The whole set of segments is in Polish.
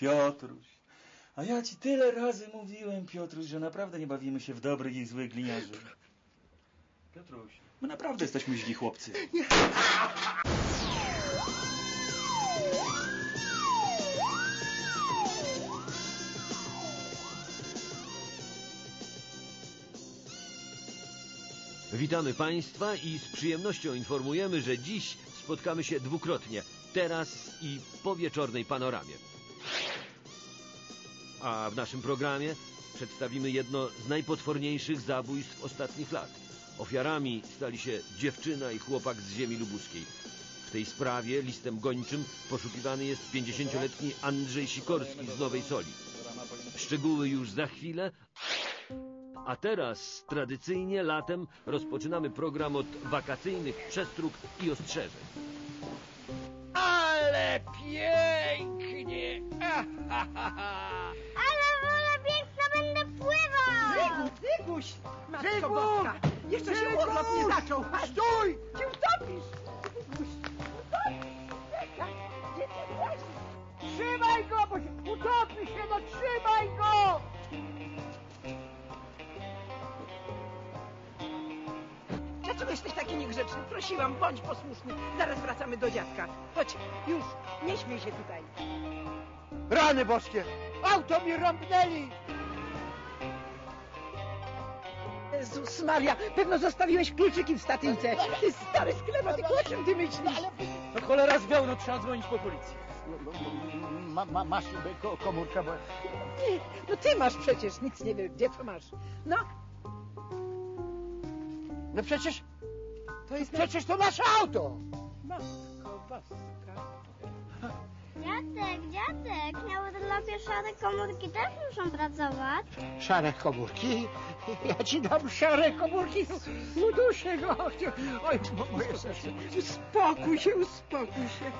Piotruś. A ja ci tyle razy mówiłem, Piotruś, że naprawdę nie bawimy się w dobrych i złych gliniarzy. Piotruś, my naprawdę jesteśmy źli chłopcy. Witamy Państwa i z przyjemnością informujemy, że dziś spotkamy się dwukrotnie. Teraz i po wieczornej panoramie. A w naszym programie przedstawimy jedno z najpotworniejszych zabójstw ostatnich lat. Ofiarami stali się dziewczyna i chłopak z ziemi lubuskiej. W tej sprawie listem gończym poszukiwany jest 50-letni Andrzej Sikorski z Nowej Soli. Szczegóły już za chwilę, a teraz tradycyjnie latem rozpoczynamy program od wakacyjnych przestróg i ostrzeżeń. Ale pięknie! Ale wola piękna będę pływał! Wyguś, wyguś! Matko! Boska! Jeszcze się urlop nie zaczął! Stój! Cię utopisz! Czekaj! Gdzie ty włazisz? Trzymaj go, bo się utopi się, no trzymaj go! Dlaczego jesteś taki niegrzeczny? Prosiłam, bądź posłuszny. Zaraz wracamy do dziadka. Chodź, już, nie śmiej się tutaj. Rany boskie! Auto mi rąbnęli! Jezus Maria, pewno zostawiłeś kluczyki w statyjce. Ty stary sklerotyk, o czym ty myślisz? No cholera zwiał, no trzeba dzwonić po policję. Ma, ma, masz ko, komórkę, bo... Nie, no ty masz przecież, nic nie wiem, gdzie to masz. No, No przecież, to jest... przecież to nasze auto! Boska. Dziadek, dziadek, na urlopie szare komórki też muszą pracować. Szare komórki? Ja ci dam szare komórki, uduszę go! Oj, bo, moje serce. Uspokój się, uspokój się.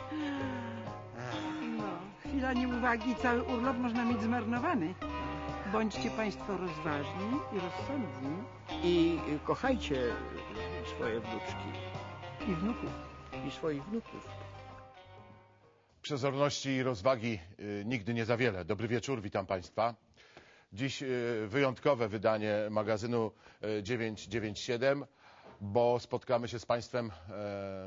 No, chwila nieuwagi, cały urlop można mieć zmarnowany. Bądźcie Państwo rozważni i rozsądni. I kochajcie swoje wnuczki I wnuków. i swoich wnuków. Przezorności i rozwagi y, nigdy nie za wiele. Dobry wieczór, witam Państwa. Dziś y, wyjątkowe wydanie magazynu y, 997, bo spotkamy się z Państwem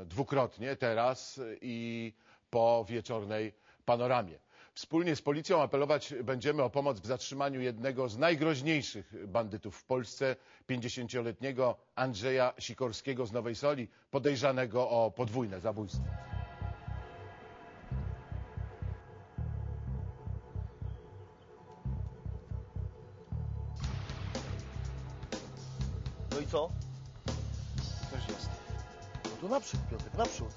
dwukrotnie, teraz i po wieczornej panoramie. Wspólnie z policją apelować będziemy o pomoc w zatrzymaniu jednego z najgroźniejszych bandytów w Polsce, 50-letniego Andrzeja Sikorskiego z Nowej Soli, podejrzanego o podwójne zabójstwo. No naprzód, Piotrek, naprzód.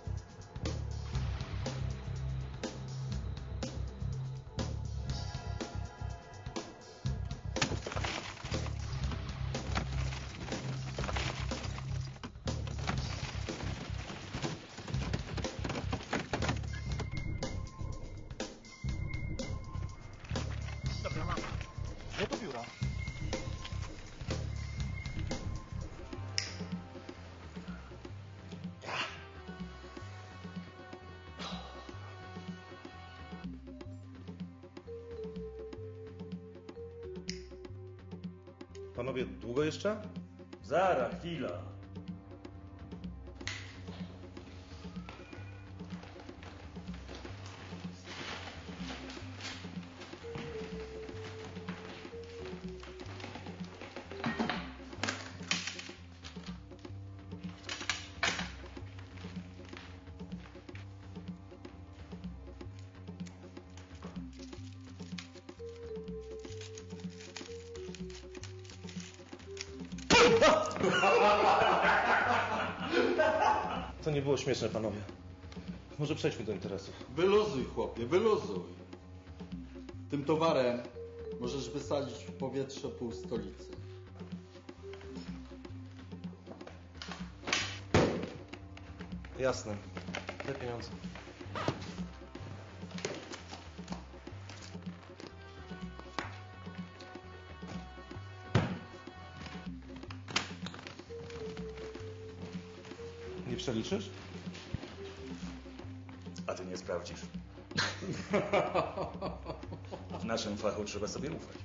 Panowie, długo jeszcze? Zara, chwila. To nie było śmieszne, panowie. Może przejdźmy do interesów. Wyluzuj, chłopie, wyluzuj. Tym towarem możesz wysadzić w powietrze pół stolicy. Jasne. Te pieniądze. Nie przeliczysz? A ty nie sprawdzisz. naszym fachu trzeba sobie ufać.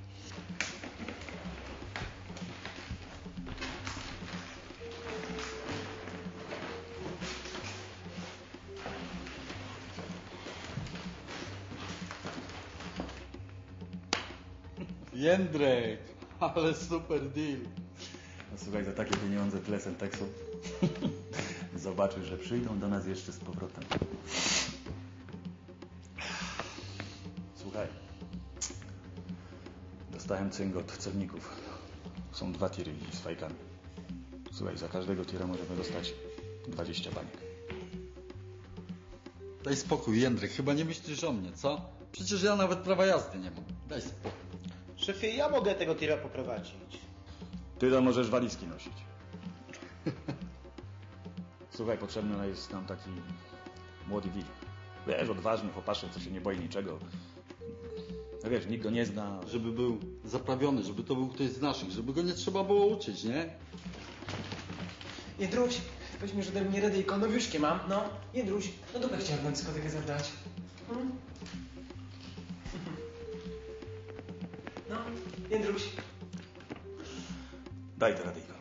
Jędrek, ale super deal. No, słuchaj, za takie pieniądze tyle senteksu. Zobaczysz, że przyjdą do nas jeszcze z powrotem. Słuchaj. Dostałem cynk od celników. Są dwa tiry z fajkami. Słuchaj, za każdego tira możemy dostać 20 baniek. Daj spokój, Jędrek, chyba nie myślisz o mnie, co? Przecież ja nawet prawa jazdy nie mam. Daj spokój. Szefie, ja mogę tego tira poprowadzić. Ty to możesz walizki nosić. Słuchaj, potrzebny jest nam taki młody wilk. Wiesz, odważny, popatrzę, co się nie boi niczego. No wiesz, nikt go nie zna. Żeby był zaprawiony, żeby to był ktoś z naszych, żeby go nie trzeba było uczyć, nie? Jędruś, weźmiesz ode mnie radyjko, nowiuszkie mam, no. Jędruś, no dupę chciałem na dyskotekę zawdać. Hmm? No, Jędruś. Daj te radyjko.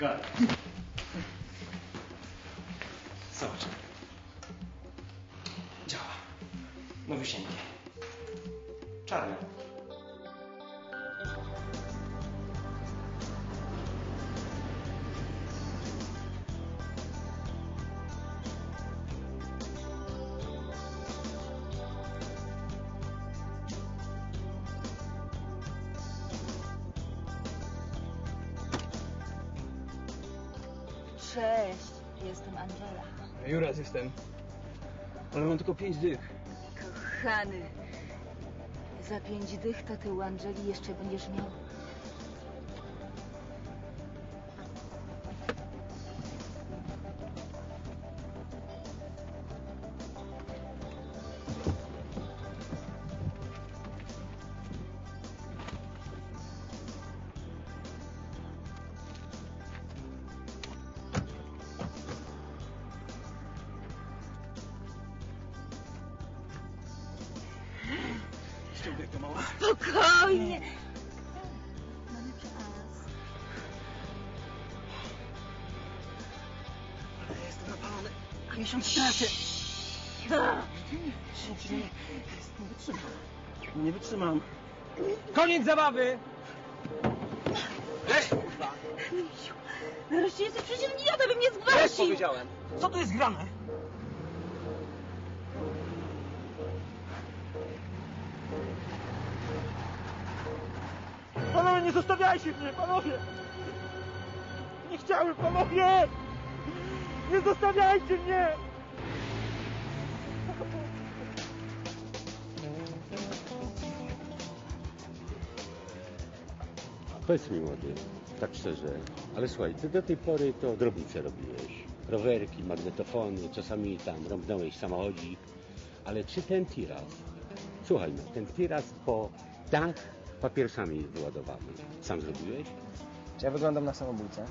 Zobacz. Nowiusieńkie. Czarne. Cześć, jestem Angela. Juras jestem. Ale mam tylko pięć dych. Kochany, za pięć dych to ty u Angeli jeszcze będziesz miał. Spokojnie. Mamy czas. Ale jestem napalony. A miesiąc pracy. Nie wytrzymam. Nie wytrzymam. Koniec zabawy! Weź kurwa! Nareszcie jesteś przeciwny, ja bym mnie Weź zgwałcił. powiedziałem. Co tu jest grane? Panowie, nie zostawiajcie mnie, panowie! Nie chciałem, panowie! Nie zostawiajcie mnie! Powiedz mi młody, tak szczerze, ale słuchaj, ty do tej pory to drobnice robiłeś. Rowerki, magnetofony, czasami tam rąbnąłeś samochodzik. Ale czy ten tiras, słuchaj no, ten tiras po dach papierosami wyładowany, sam zrobiłeś? Czy ja wyglądam na samobójcę?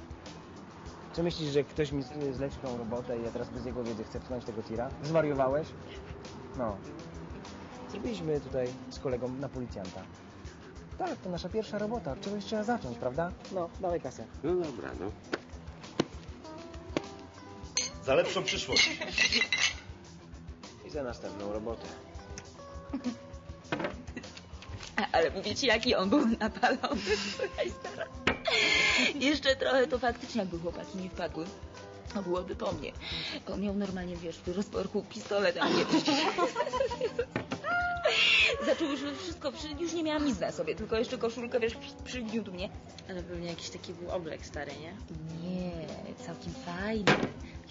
Czy myślisz, że ktoś mi z- zleci tą robotę i ja teraz bez jego wiedzy chcę pchnąć tego tira? Zwariowałeś? No. Zrobiliśmy tutaj z kolegą na policjanta. Tak, to nasza pierwsza robota. Od czegoś trzeba zacząć, prawda? No, dawaj kasę. No dobra, no. Za lepszą przyszłość. I za następną robotę. Ale ci, jaki on był napalony. Słuchaj, stara. Jeszcze trochę to faktycznie, jakby chłopaki nie wpadły. To byłoby po mnie. On miał normalnie, wiesz, w rozporku pistolet, a nie... Zaczął już wszystko, już nie miałam nic na sobie, tylko jeszcze koszulkę, wiesz, przygniótł mnie. Ale pewnie jakiś taki był oblek stary, nie? Nie, całkiem fajny.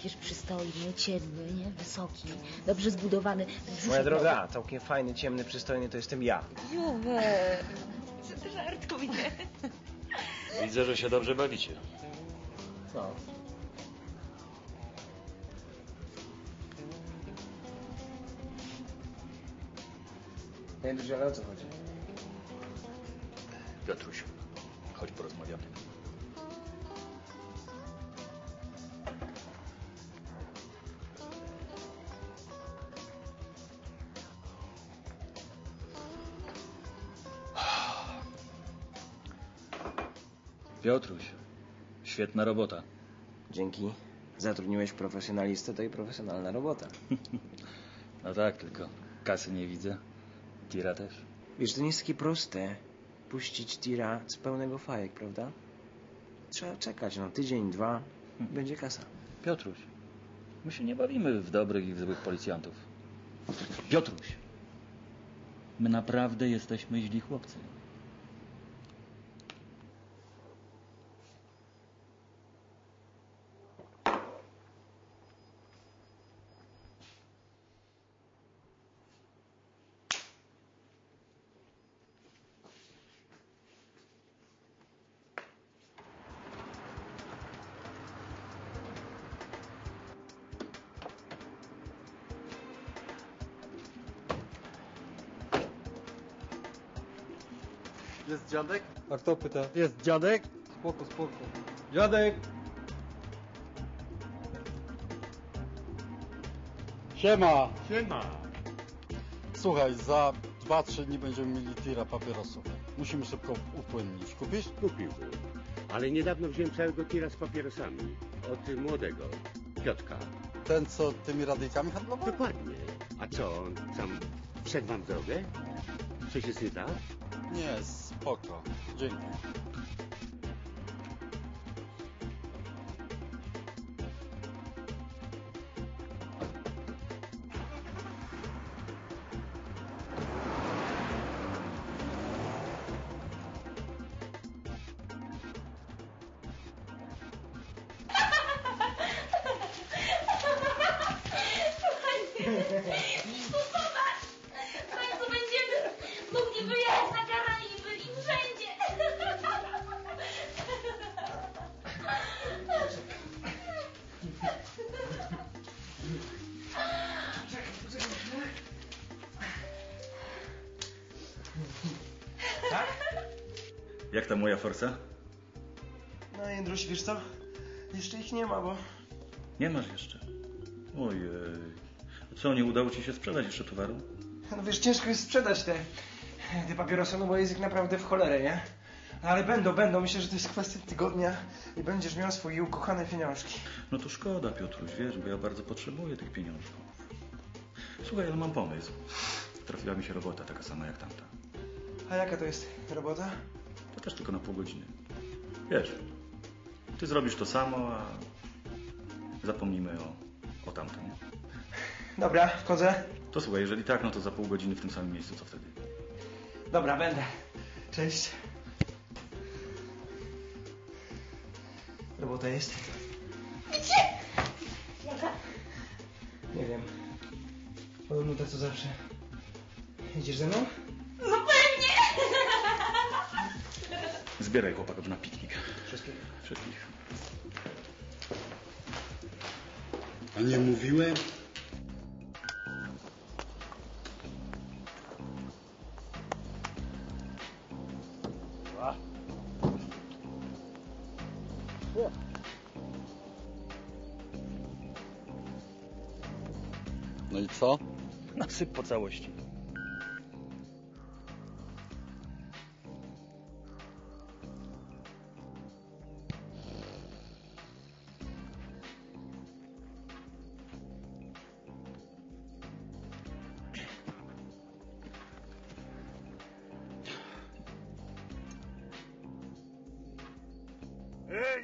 Wiesz, przystojny, ciemny, nie? Wysoki, dobrze zbudowany. Brzuszek Moja droga, całkiem fajny, ciemny, przystojny to jestem ja. Juwe, co ty żartuj, nie? Widzę, że się dobrze bawicie. No. Jędruś, ale o co chodzi? Piotruś, chodź porozmawiamy. Piotruś, świetna robota. Dzięki. Zatrudniłeś profesjonalistę, to i profesjonalna robota. No tak, tylko kasy nie widzę. Tira też. Wiesz, to nie jest takie proste puścić tira z pełnego fajek, prawda? Trzeba czekać, no tydzień, dwa, będzie kasa. Piotruś, my się nie bawimy w dobrych i w złych policjantów. Piotruś, my naprawdę jesteśmy źli chłopcy. Jest dziadek? A kto pyta? Jest dziadek? Spoko, spoko. Dziadek! Siema! Siema. Słuchaj, za 2-3 dni będziemy mieli tira papierosów. Musimy szybko upłynnić. Kupisz? Kupiłbym. Ale niedawno wziąłem całego tira z papierosami. Od młodego. Piotka. Ten, co tymi radyjkami handlował? Dokładnie. A co, on sam wszedł wam drogę? Coś jest nie tak? Nie, spoko. Dzięki. Jak ta moja forsa? No Jędruś, wiesz co? Jeszcze ich nie ma, bo... Nie masz jeszcze. Ojej. Co, nie udało ci się sprzedać jeszcze towaru? No wiesz, ciężko jest sprzedać te, te papierosy, no bo jest ich naprawdę w cholerę, nie? Ale będą, będą. Myślę, że to jest kwestia tygodnia i będziesz miał swoje ukochane pieniążki. No to szkoda, Piotruś, wiesz, bo ja bardzo potrzebuję tych pieniążków. Słuchaj, ale mam pomysł. Trafiła mi się robota taka sama jak tamta. A jaka to jest robota? To też tylko na pół godziny. Wiesz, ty zrobisz to samo, a zapomnimy o, o tamtym. Dobra, wchodzę. To słuchaj, jeżeli tak, no to za pół godziny w tym samym miejscu, co wtedy? Dobra, będę. Cześć. Robota jest? Gdzie? Jaka? Nie wiem. Podobno to co zawsze. Idziesz ze mną? No pewnie! Zbieraj chłopaków na piknik. Wszystkich? Wszystkich. A nie mówiłem? Nasyp po całości.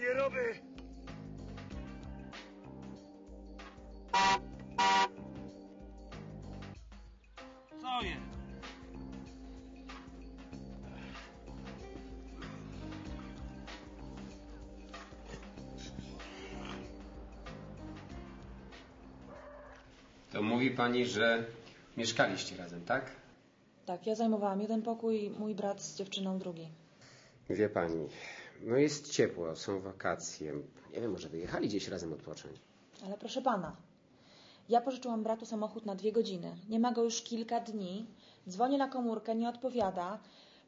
Nie robię! To mówi pani, że mieszkaliście razem, tak? Tak, ja zajmowałam jeden pokój, mój brat z dziewczyną drugi. Wie pani, no jest ciepło, są wakacje. Nie wiem, może wyjechali gdzieś razem odpocząć. Ale proszę pana, ja pożyczyłam bratu samochód na dwie godziny. Nie ma go już kilka dni. Dzwonię na komórkę, nie odpowiada.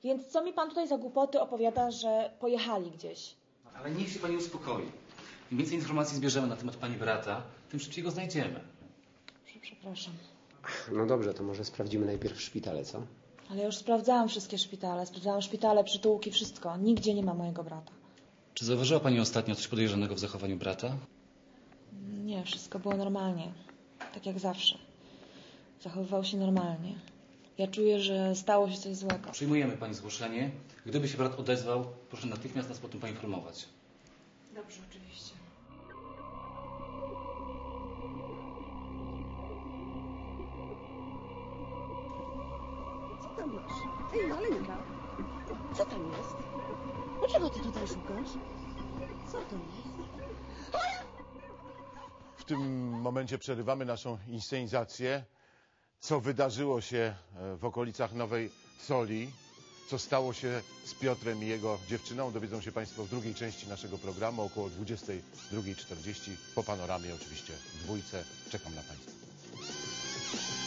Więc co mi pan tutaj za głupoty opowiada, że pojechali gdzieś? Ale niech się pani uspokoi. Im więcej informacji zbierzemy na temat pani brata, tym szybciej go znajdziemy. Przepraszam. No dobrze, to może sprawdzimy najpierw szpitale, co? Ale ja już sprawdzałam wszystkie szpitale. Sprawdzałam szpitale, przytułki, wszystko. Nigdzie nie ma mojego brata. Czy zauważyła Pani ostatnio coś podejrzanego w zachowaniu brata? Nie, wszystko było normalnie. Tak jak zawsze. Zachowywał się normalnie. Ja czuję, że stało się coś złego. Przyjmujemy Pani zgłoszenie. Gdyby się brat odezwał, proszę natychmiast nas o tym poinformować. Dobrze, oczywiście. Tam masz? Ej, Maleńka, co tam jest? Ty tutaj szukasz? Co to jest? W tym momencie przerywamy naszą inscenizację. Co wydarzyło się e, w okolicach Nowej Soli, co stało się z Piotrem i jego dziewczyną, dowiedzą się Państwo w drugiej części naszego programu około 22.40 po panoramie oczywiście w dwójce. Czekam na Państwa.